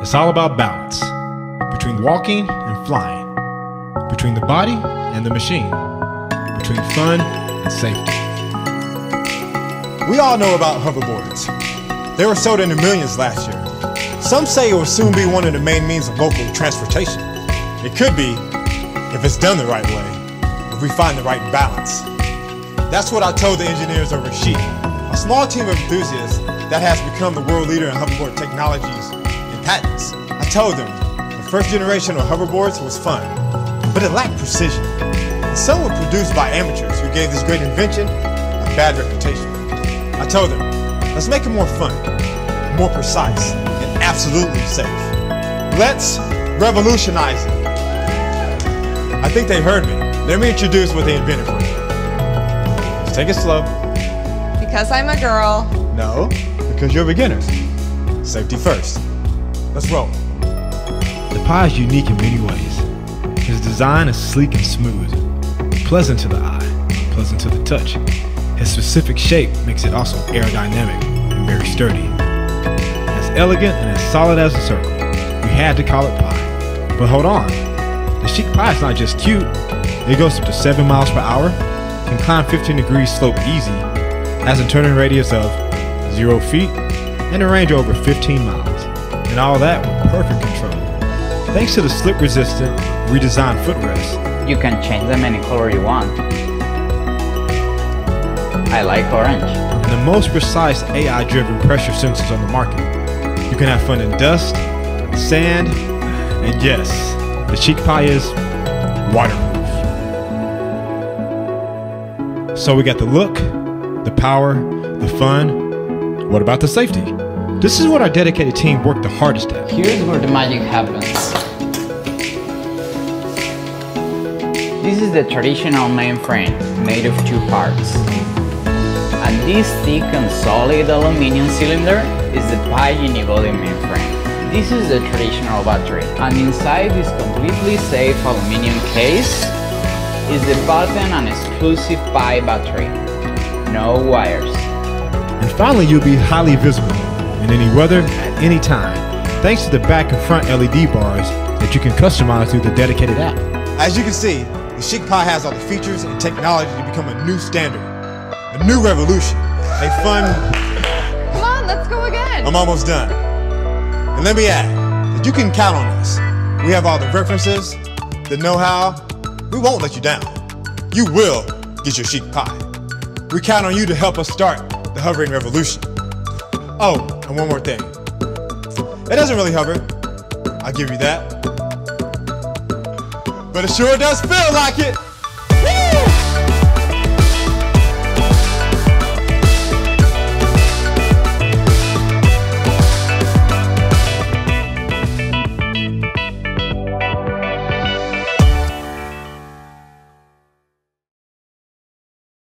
It's all about balance between walking and flying, between the body and the machine, between fun and safety. We all know about hoverboards. They were sold into millions last year. Some say it will soon be one of the main means of local transportation. It could be if it's done the right way, if we find the right balance. That's what I told the engineers over Chic, a small team of enthusiasts that has become the world leader in hoverboard technologies patents. I told them the first generation of hoverboards was fun, but it lacked precision. And some were produced by amateurs who gave this great invention a bad reputation. I told them, let's make it more fun, more precise, and absolutely safe. Let's revolutionize it. I think they heard me. Let me introduce what they invented for you. Just take it slow. Because I'm a girl. No, because you're beginners. Safety first. Let's roll. The Pi is unique in many ways. His design is sleek and smooth, pleasant to the eye, pleasant to the touch. His specific shape makes it also aerodynamic and very sturdy. As elegant and as solid as a circle, we had to call it Pi. But hold on, the Chic Pi is not just cute, it goes up to 7 miles per hour, can climb 15 degrees slope easy, has a turning radius of 0 feet, and a range over 15 miles. And all that with perfect control. Thanks to the slip resistant, redesigned footrest, You can change them any color you want. I like orange. and the most precise AI driven pressure sensors on the market. You can have fun in dust, sand, and yes, the Chic Pi is waterproof. So we got the look, the power, the fun. What about the safety? This is what our dedicated team worked the hardest at. Here's where the magic happens. This is the traditional mainframe made of two parts. And this thick and solid aluminum cylinder is the Pi Unibody mainframe. This is the traditional battery, and inside this completely safe aluminum case is the button and exclusive Pi battery. No wires. And finally, you'll be highly visible in any weather at any time, thanks to the back and front LED bars that you can customize through the dedicated app. As you can see, the Chic Pi has all the features and technology to become a new standard, a new revolution, a fun. Come on, let's go again. I'm almost done. And let me add that you can count on us. We have all the references, the know-how. We won't let you down. You will get your Chic Pi. We count on you to help us start the hovering revolution. Oh, and one more thing. It doesn't really hover. I'll give you that. But it sure does feel like it.